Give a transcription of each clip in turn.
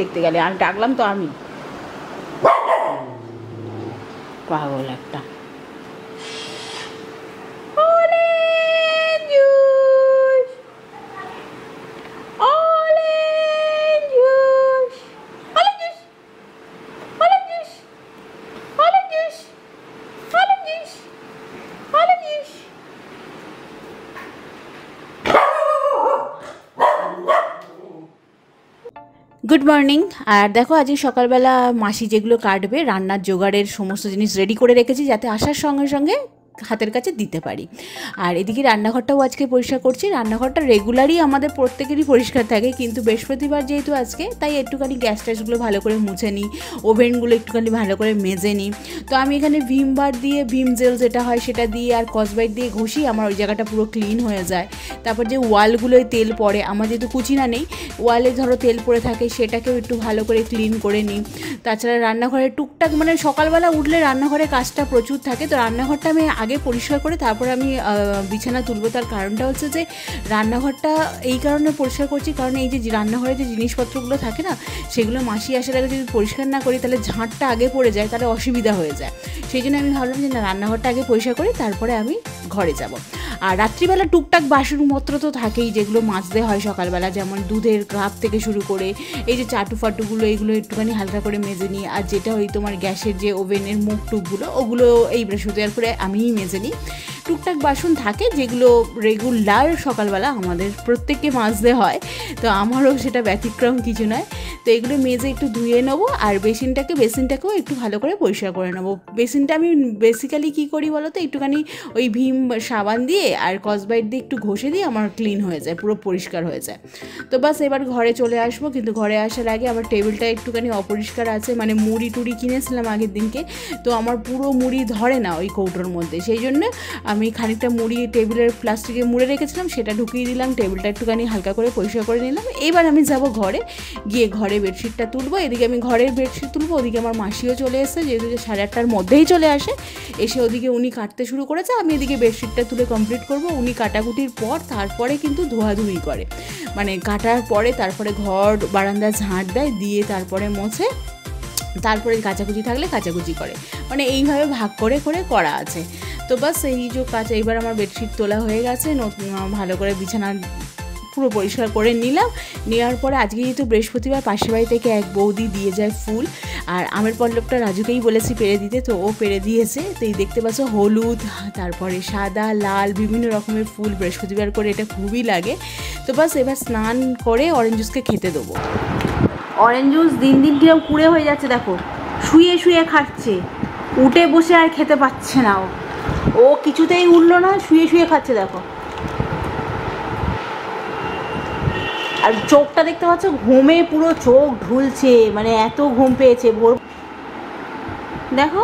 দেখতে গেলে। আর ডাকলাম তো আমি। পাগল একটা। গুড মর্নিং আর দেখো, আজকে সকালবেলা মাসি যেগুলো কাটবে, রান্নার জোগাড়ের সমস্ত জিনিস রেডি করে রেখেছি যাতে আসার সঙ্গে সঙ্গে হাতের কাছে দিতে পারি। আর এদিকে রান্নাঘরটাও আজকে পরিষ্কার করছি। রান্নাঘরটা রেগুলারই আমাদের প্রত্যেকেরই পরিষ্কার থাকে, কিন্তু বৃহস্পতিবার যেহেতু আজকে, তাই একটুখানি গ্যাস ট্যাসগুলো ভালো করে মুছে নিই ওভেনগুলো একটুখানি ভালো করে মেজে নিই। তো আমি এখানে ভিম বার দিয়ে, ভিম জেল যেটা হয় সেটা দিয়ে আর কসবাইট দিয়ে ঘষি, আমার ওই জায়গাটা পুরো ক্লিন হয়ে যায়। তারপর যে ওয়ালগুলোয় তেল পড়ে, আমার যেহেতু কুচিনা নেই ওয়ালে ধরো তেল পড়ে থাকে, সেটাকেও একটু ভালো করে ক্লিন করে নিই। তাছাড়া রান্নাঘরে টুকটাক মানে সকালবেলা উঠলে রান্নাঘরে কাজটা প্রচুর থাকে, তো রান্নাঘরটা আমি আগে পরিষ্কার করে তারপরে আমি বিছানা তুলবো। তার কারণটা হচ্ছে যে, রান্নাঘরটা এই কারণে পরিষ্কার করছি। কারণ এই যে রান্নাঘরে যে জিনিসপত্রগুলো থাকে না, সেগুলো মাসি আসার আগে যদি পরিষ্কার না করি, তাহলে ঝাঁটটা আগে পড়ে যায়, তাহলে অসুবিধা হয়ে যায়। সেই জন্য আমি ভাবলাম যে, না, রান্নাঘরটা আগে পরিষ্কার করি, তারপরে আমি ঘরে যাব। আর রাত্রিবেলা টুকটাক বাসনপত্র তো থাকেই, যেগুলো মাজতে হয় সকালবেলা, যেমন দুধের কাপ থেকে শুরু করে এই যে চাটু ফাটুগুলো এইগুলো একটুখানি হালকা করে মেজে নিই। আর যেটা ওই তোমার গ্যাসের যে ওভেনের মুখ টুকগুলো ওগুলো এই বৃহস্পতিবার করে আমিই মেজে নিই। টুকটাক বাসন থাকে যেগুলো রেগুলার সকালবেলা আমাদের প্রত্যেককে মাজতে হয়। তো আমারও সেটা ব্যতিক্রম কিছু নয়। তো এগুলো মেজে একটু ধুয়ে নেব আর বেসিনটাকে, বেসিনটাকেও একটু ভালো করে পরিষ্কার করে নেব। বেসিনটা আমি বেসিক্যালি কী করি বলো তো একটুখানি ওই ভীম সাবান দিয়ে আর কসবাইট দিয়ে একটু ঘষে দিয়ে আমার ক্লিন হয়ে যায়, পুরো পরিষ্কার হয়ে যায়। তো বাস এবার ঘরে চলে আসব, কিন্তু ঘরে আসার আগে আমার টেবিলটা একটুখানি অপরিষ্কার আছে মানে মুড়ি টুড়ি কিনেছিলাম আগের দিনকে। তো আমার পুরো মুড়ি ধরে না ওই কৌটোর মধ্যে। সেই জন্য আমি খানিকটা মুড়ি টেবিলের প্লাস্টিকে মুড়ে রেখেছিলাম, সেটা ঢুকিয়ে দিলাম, টেবিলটা একটুখানি হালকা করে পরিষ্কার করে নিলাম। এবার আমি যাব ঘরে, গিয়ে ঘরে বেডশিটটা তুলবো, এদিকে আমি ঘরের বেডশিট তুলবো, ওদিকে আমার মাসিও চলে এসেছে, যেহেতু সাড়ে আটটার মধ্যেই চলে আসে, এসে ওদিকে উনি কাটতে শুরু করেছে, আমি এদিকে বেডশিটটা তুলে কমপ্লিট করব, উনি কাটাকুটির পর তারপরে কিন্তু ধোয়াধুয়ি করে। মানে কাটার পরে তারপরে ঘর বারান্দা ঝাঁট দেয়, দিয়ে তারপরে মোছে তারপরে কাচাকুচি থাকলে কাচাকুচি করে। মানে এইভাবে ভাগ করে করে করা আছে। তো বাস এই যে কাঁচা এবার আমার বেডশিট তোলা হয়ে গেছে, নতুন ভালো করে বিছানা পুরো পরিষ্কার করে নিলাম। নেওয়ার পরে আজকে যেহেতু বৃহস্পতিবার, পাশের বাড়ি থেকে এক বৌদি দিয়ে যায় ফুল। আর আমের পল্লবটা রাজুকেই বলেছি পেরে দিতে, তো ও পেরে দিয়েছে। তো এই দেখতে পাচ্ছ হলুদ, তারপরে সাদা, লাল, বিভিন্ন রকমের ফুল বৃহস্পতিবার করে, এটা খুবই লাগে। তো বাস এবার স্নান করে অরেঞ্জ জুসকে খেতে দেবো। অরেঞ্জ জুস দিন দিন কিরম কুড়ে হয়ে যাচ্ছে, দেখো। শুয়ে শুয়ে খাচ্ছে। উঠে বসে আর খেতে পাচ্ছে না ও। ও কিছুতেই উঠল না, শুয়ে শুয়ে খাচ্ছে, দেখো। আর চোখটা দেখতে পাচ্ছ, ঘুমে পুরো চোখ ঢুলছে মানে এত ঘুম পেয়েছে, ভোর দেখো।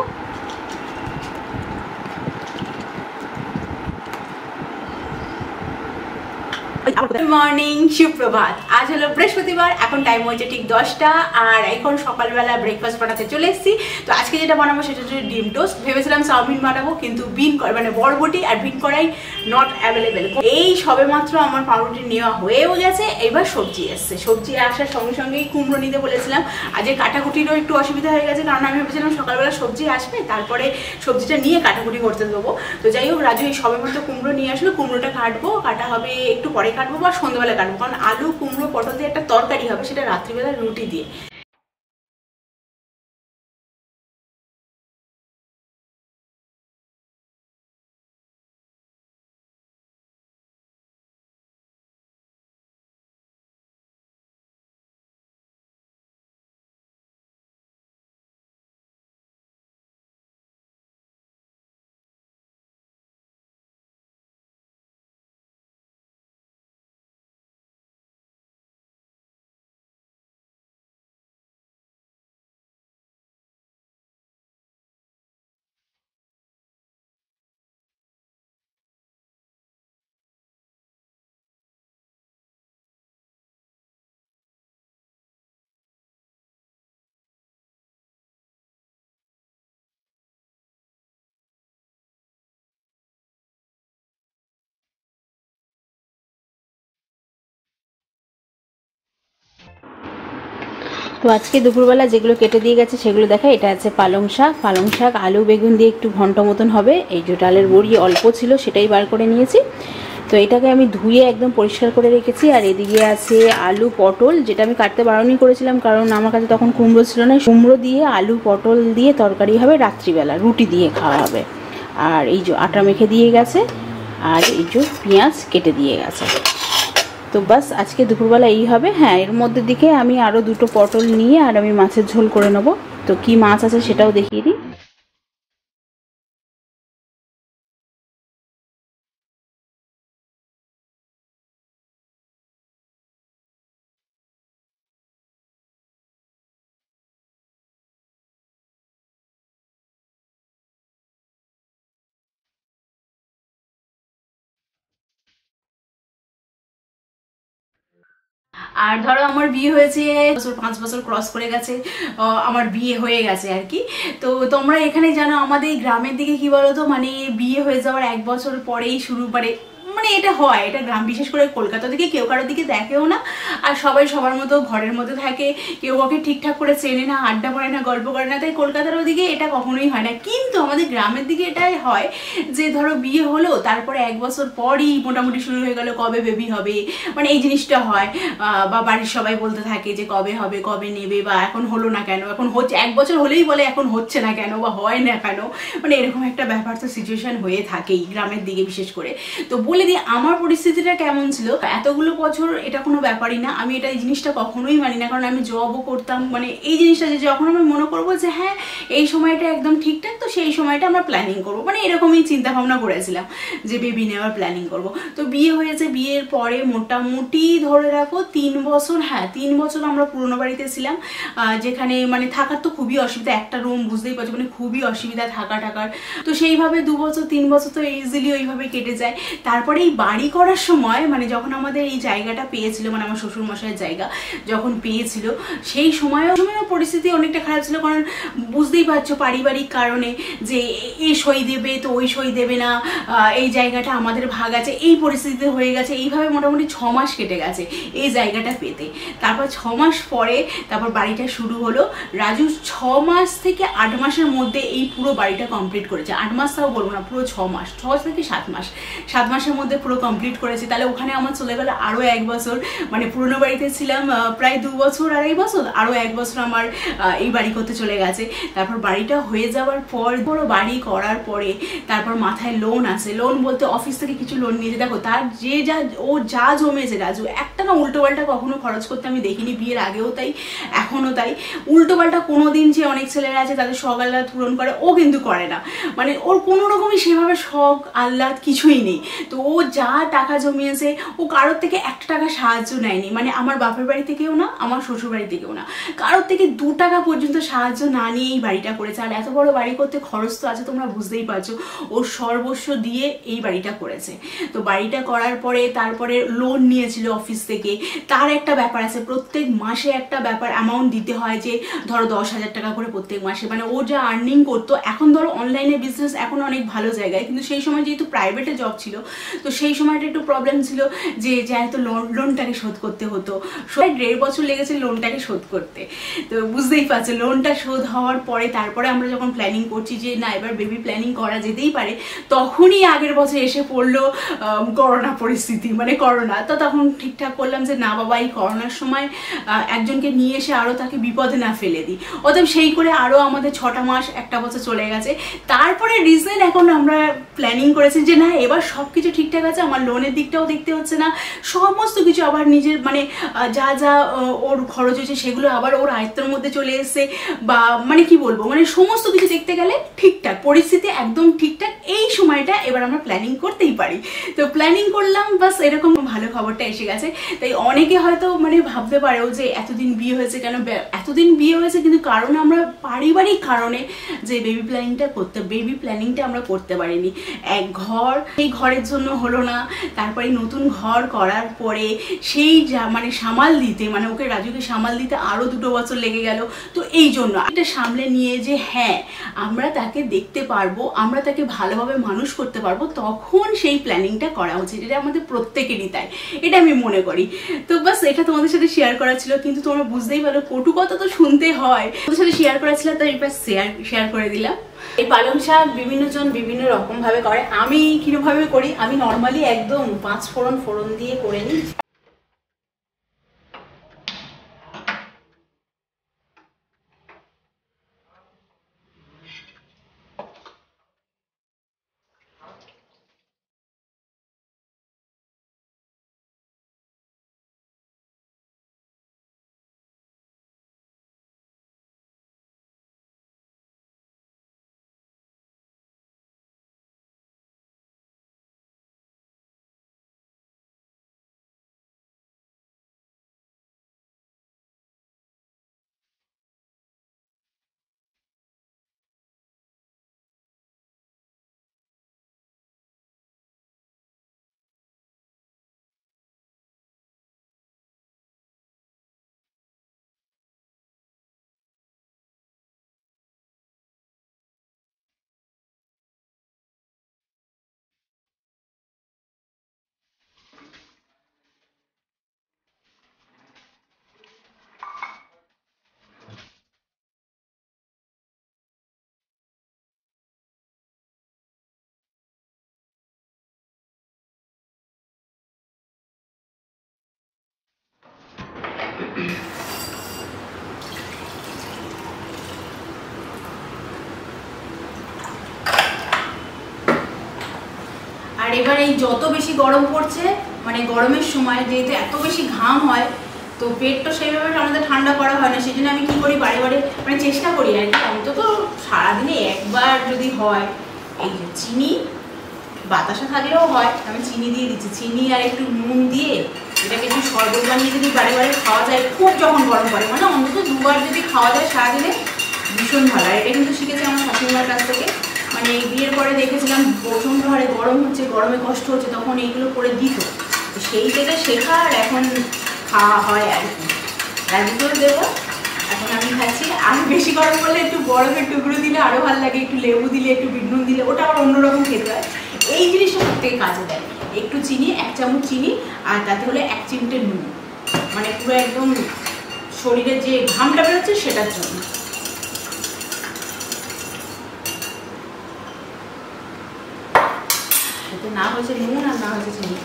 গুড মর্নিং সুপ্রভাত। আজ হলো বৃহস্পতিবার, এখন টাইম হয়েছে ঠিক দশটা, আর এখন সকালবেলা ব্রেকফাস্ট বানাতে চলে এসেছি। তো আজকে যেটা বানাবো সেটা হচ্ছে ডিম টোস্ট। ভেবেছিলাম চাউমিন বানাবো, কিন্তু বিন মানে বরবটি আর বিন করাই নট অ্যাভেলেবেল এই সবে মাত্র আমার পাউরুটি নেওয়া হয়েও গেছে, এবার সবজি এসছে। সবজি আসার সঙ্গে সঙ্গেই কুমড়ো নিতে বলেছিলাম। আজকে কাটাকুটিরও একটু অসুবিধা হয়ে গেছে, কারণ আমি ভেবেছিলাম সকালবেলা সবজি আসবে, তারপরে সবজিটা নিয়ে কাটাকুটি করতে দেবো। তো যাই হোক, রাজু এই সবে মাত্র কুমড়ো নিয়ে আসলো। কুমড়োটা কাটবো, কাটা হবে একটু পরে কাটবো বা সন্ধ্যাবেলা কাটবো। কারণ আলু, কুমড়ো, পটল দিয়ে একটা তরকারি হবে, সেটা রাত্রিবেলা রুটি দিয়ে। তো আজকে দুপুরবেলা যেগুলো কেটে দিয়ে গেছে সেগুলো দেখা, এটা আছে পালং শাক। পালং শাক, আলু, বেগুন দিয়ে একটু ঘন্ট মতন হবে। এই যে ডালের বড়ি অল্প ছিল, সেটাই বার করে নিয়েছি। তো এটাকে আমি ধুয়ে একদম পরিষ্কার করে রেখেছি। আর এদিকে আছে আলু, পটল, যেটা আমি কাটতে বারণই করেছিলাম, কারণ আমার কাছে তখন কুমড়ো ছিল না। কুমড়ো দিয়ে, আলু, পটল দিয়ে তরকারি হবে রাত্রিবেলা, রুটি দিয়ে খাওয়া হবে। আর এই যে আটা মেখে দিয়ে গেছে, আর এই যে পেঁয়াজ কেটে দিয়ে গেছে। তো বাস, আজকে দুপুরবেলা এই হবে। হ্যাঁ এর মধ্যে দিকে আমি আরও দুটো পটল নিয়ে আর আমি মাছের ঝোল করে নেব। তো কি মাছ আছে সেটাও দেখিয়ে দিই। আর ধরো আমার বিয়ে হয়েছে, বছর পাঁচ বছর ক্রস করে গেছে আমার বিয়ে হয়ে গেছে আর কি। তো তোমরা এখানে জানো আমাদের গ্রামের দিকে কি বলো তো মানে বিয়ে হয়ে যাওয়ার এক বছর পরেই শুরু করে মানে এটা হয়, এটা গ্রাম, বিশেষ করে কলকাতা থেকে কেউ কারোর দিকে দেখেও না। আর সবাই সবার মতো ঘরের মধ্যে থাকে, কেউ কাউকে ঠিকঠাক করে চেনে না, আড্ডা পড়ে না, গল্প করে না, তাই কলকাতার ওদিকে এটা কখনোই হয় না। কিন্তু আমাদের গ্রামের দিকে এটাই হয় যে, ধরো বিয়ে হলো, তারপরে এক বছর পরই মোটামুটি শুরু হয়ে গেল, কবে বেবি হবে? মানে এই জিনিসটা হয়। বা বাড়ির সবাই বলতে থাকে যে, কবে হবে, কবে নেবে, বা এখন হলো না কেন? এখন হচ্ছে, এক বছর হলেই বলে এখন হচ্ছে না কেন, বা হয় না কেন? মানে এরকম একটা ব্যাপার তো সিচুয়েশন হয়ে থাকেই গ্রামের দিকে বিশেষ করে। তো বলে দিই আমার পরিস্থিতিটা কেমন ছিল? এতগুলো বছর এটা কোনো ব্যাপারই না। আমি এটা এই জিনিসটা কখনোই মানি না। কারণ আমি জবও করতাম। মানে এই জিনিসটা যে যখন আমি মনে করব যে হ্যাঁ এই সময়টা একদম ঠিকঠাক তো সেই সময়টা আমরা প্ল্যানিং করব। মানে এরকমই চিন্তা ভাবনা করেছিলাম যে বেবি নেওয়ার প্ল্যানিং করব। তো বিয়ে হয়েছে, বিয়ের পরে মোটামুটি ধরে রাখো তিন বছর হ্যাঁ তিন বছর আমরা পুরনো বাড়িতে ছিলাম। যেখানে মানে থাকার তো খুবই অসুবিধা। একটা রুম বুঝতেই পারছ মানে খুবই অসুবিধা থাকা টাকার তো সেইভাবে দু বছর, তিন বছর তো ইজিলি ওইভাবে কেটে যায়। তারপরে এই বাড়ি করার সময় মানে যখন আমাদের এই জায়গাটা পেয়েছিল মানে আমার শ্বশুর মশাইয়ের জায়গা যখন পেয়েছিল, সেই সময়ও পরিস্থিতি অনেকটা খারাপ ছিল। কারণ বুঝতেই পারছ পারিবারিক কারণে যে এ সই দেবে তো ওই সই দেবে না এই জায়গাটা আমাদের ভাগ আছে, এই পরিস্থিতিতে হয়ে গেছে। এইভাবে মোটামুটি ছ মাস কেটে গেছে এই জায়গাটা পেতে। তারপর ছ মাস পরে তারপর বাড়িটা শুরু হলো। রাজু ছ মাস থেকে আট মাসের মধ্যে এই পুরো বাড়িটা কমপ্লিট করেছে। আট মাস তাও বলব না, পুরো ছ মাস, ছ থেকে সাত মাস। সাত মাসের মধ্যে পুরো কমপ্লিট করেছি। তাহলে ওখানে আমার চলে গেল আরও এক বছর। মানে পুরনো বাড়িতে ছিলাম প্রায় দু বছর, আড়াই বছর আরও এক বছর আমার এই বাড়ি করতে চলে গেছে। তারপর বাড়িটা হয়ে যাওয়ার পর বড় বাড়ি করার পরে তারপর মাথায় লোন আছে লোন বলতে অফিস থেকে কিছু লোন নিয়েছে। দেখো, তার যে যা, ও যা জমেছে রাজু একটা না উল্টো পাল্টা কখনো খরচ করতে আমি দেখিনি, বিয়ের আগেও তাই এখনও তাই। উল্টো পাল্টা কোনো দিন যে অনেক ছেলেরা আছে, তাদের শখ আহ্লাদ পূরণ করে, ও কিন্তু করে না। মানে ওর কোনো রকমই সেভাবে শখ, আহ্লাদ কিছুই নেই। তো যা টাকা জমিয়েছে, ও কারোর থেকে একটা টাকা সাহায্য নেয়নি। মানে আমার বাপের বাড়ি থেকেও না, আমার শ্বশুর বাড়ি থেকেও না। কারোর থেকে দু টাকা পর্যন্ত সাহায্য না নিয়ে এই বাড়িটা করেছে। আর এত বড় বাড়ি করতে খরচ তো আছে, তোমরা বুঝতেই পারছ। ও সর্বস্ব দিয়ে এই বাড়িটা করেছে। তো বাড়িটা করার পরে তারপরে লোন নিয়েছিল অফিস থেকে। তার একটা ব্যাপার আছে, প্রত্যেক মাসে একটা ব্যাপার অ্যামাউন্ট দিতে হয় যে, ধরো দশ হাজার টাকা করে প্রত্যেক মাসে। মানে ও যা আর্নিং করতো, এখন ধরো অনলাইনে বিজনেস এখন অনেক ভালো জায়গায়। কিন্তু সেই সময় যেহেতু প্রাইভেটে জব ছিল তো সেই সময়টা একটু প্রবলেম ছিল যে যেহেতু লোন লোনটাকে শোধ করতে হতো। প্রায় দেড় বছর লেগেছে লোনটাকে শোধ করতে। তো বুঝতেই পারছ লোনটা শোধ হওয়ার পরে তারপরে আমরা যখন প্ল্যানিং করছি যে না, এবার বেবি প্ল্যানিং করা যেতেই পারে, তখনই আগের বছর এসে পড়ল করোনা পরিস্থিতি মানে করোনা তো তখন ঠিকঠাক করলাম যে না বাবা, এই করোনার সময় একজনকে নিয়ে এসে আরও তাকে বিপদে না ফেলে দিই। অতএব সেই করে আরও আমাদের ছটা মাস, একটা বছর চলে গেছে। তারপরে রিসেন্ট এখন আমরা প্ল্যানিং করেছি যে না, এবার সব কিছু ঠিকঠাক আছে আমার লোনের দিকটাও দেখতে হচ্ছে না। সমস্ত কিছু আবার নিজের মানে যা যা ওর খরচ হয়েছে সেগুলো আবার ওর আয়ত্তের মধ্যে চলে এসছে। বা মানে কি বলব মানে সমস্ত কিছু দেখতে গেলে ঠিকঠাক, পরিস্থিতি একদম ঠিকঠাক। এই সময়টা এবার আমরা প্ল্যানিং করতেই পারি। তো প্ল্যানিং করলাম, বাস এরকম ভালো খবরটা এসে গেছে। তাই অনেকে হয়তো মানে ভাবতে পারেও যে এতদিন বিয়ে হয়েছে কেন? এতদিন বিয়ে হয়েছে কিন্তু কারণ আমরা পারিবারিক কারণে যে বেবি প্ল্যানিংটা করতে বেবি প্ল্যানিংটা আমরা করতে পারিনি। এক ঘর, এই ঘরের জন্য হলো না। তারপরে নতুন ঘর করার পরে সেই যা- মানে সামাল দিতে মানে ওকে রাজুকে সামাল দিতে আরও দুটো বছর লেগে গেল। তো এই জন্য এটা সামলে নিয়ে যে হ্যাঁ আমরা তাকে দেখতে পারব, আমরা তাকে ভালোভাবে মানুষ করতে পারব, তখন সেই প্ল্যানিংটা করা উচিত। এটা আমাদের প্রত্যেকেরই তাই। এটা আমি মনে করি। তো বাস, এটা তোমাদের সাথে শেয়ার করা ছিল, কিন্তু তোমরা বুঝতেই পারো, কটু কথা তো শুনতে হয়। তোমাদের সাথে শেয়ার করা ছিল, তাই এবার শেয়ার শেয়ার করে দিলাম। এই পালং শাক বিভিন্ন জন বিভিন্ন রকম ভাবে করে। আমি কীরকম ভাবে করি? আমি নর্মালি একদম পাঁচ ফোড়ন ফোড়ন দিয়ে করে নিই। আর এবার এই যত বেশি গরম পড়ছে মানে গরমের সময় যেহেতু এত বেশি ঘাম হয়, তো পেট তো সেইভাবে আমাদের ঠান্ডা করা হয় না সেই জন্য আমি কি করি বারে বারে মানে চেষ্টা করি আর কি। অন্তত সারাদিনে একবার যদি হয়, এই যে চিনি, বাতাসা থাকলেও হয়, আমি চিনি দিয়ে দিচ্ছি। চিনি আর একটু নুন দিয়ে এটাকে একটু শরবত বানিয়ে যদি বারে বারে খাওয়া যায়, খুব যখন গরম পড়ে। মানে অন্তত দুবার যদি খাওয়া যায়, সারাদিনে ভীষণ ভালো। আর এটা কিন্তু শিখেছি আমার শাশুড়িমার কাছ থেকে। মানে এই বিয়ের পরে দেখেছিলাম, প্রচণ্ড হারে গরম হচ্ছে, গরমে কষ্ট হচ্ছে, তখন এইগুলো করে দিত। সেই থেকে শেখা, আর এখন খাওয়া হয় আর কি রাজুকেও দেবো। এখন আমি খাচ্ছি। আর বেশি গরম করলে একটু বরফের টুকরো দিলে আরও ভালো লাগে, একটু লেবু দিলে, একটু বিট নুন দিলে, ওটা আবার অন্যরকম খেতে হয়। এই জিনিসটা সব থেকে কাজে দেয়। একটু চিনি, এক চামচ চিনি, আর তাতে হলে এক চিমটে নুন। মানে পুরো একদম শরীরের যে ঘামটা বেরোচ্ছে সেটার জন্য। না হয়েছে নুন আর না হয়েছে চিনি।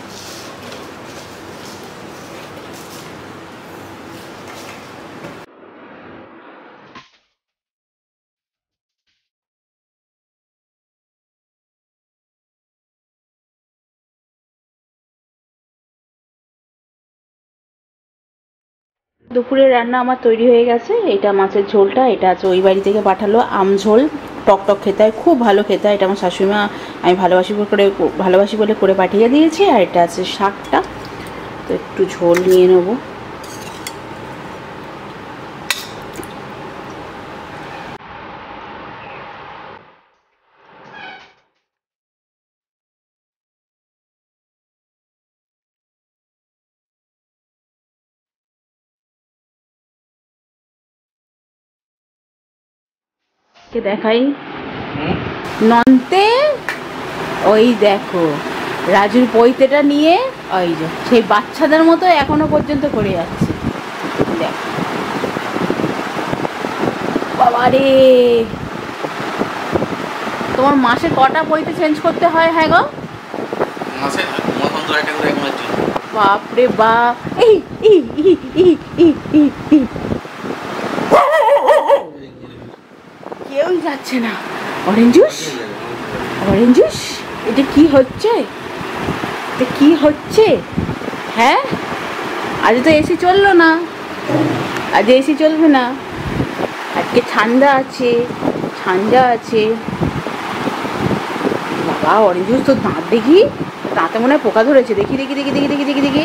দুপুরের রান্না আমার তৈরি হয়ে গেছে। এটা মাছের ঝোলটা, এটা আছে ওই বাড়ি থেকে পাঠালো আম ঝোল। টক টক খেতে হয়, খুব ভালো খেতে হয়। এটা আমার শাশুড়িমা আমি ভালোবাসি করে, ভালোবাসি বলে করে পাঠিয়ে দিয়েছি। আর এটা আছে শাকটা। তো একটু ঝোল নিয়ে নেব। কে দেখাই। নন্তে ওই দেখো রাজুর পৈতেটা নিয়ে ওই যে সেই বাচ্চাদের মতো এখনও পর্যন্ত করে যাচ্ছে। দেখো। বাবারে তোমার মাসে কটা পৈতে চেঞ্জ করতে হয় হ্যাঁ গো? মাসে বাপরে বাপ! এই ই ই ই ই ই ই যাচ্ছে না। অরেঞ্জ জুস অরেঞ্জ জুস এটা কি হচ্ছে? এটা কি হচ্ছে? হ্যাঁ? আজ তো এসি চলল না। আজ এসি চলবে না। আজকে ঠান্ডা আছে ঠান্ডা আছে। বাবা অরেঞ্জ জুস তো দাঁত দেখি? দাঁতে মনে হয় পোকা ধরেছে। দেখি দেখি দেখি দেখি দেখি দেখি দেখি।